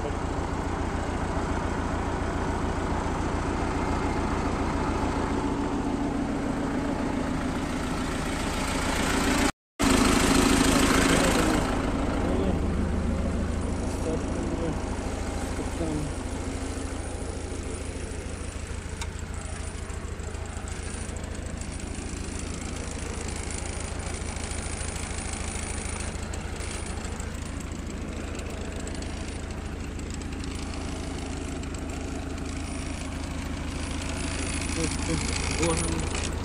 Thank you. good, good,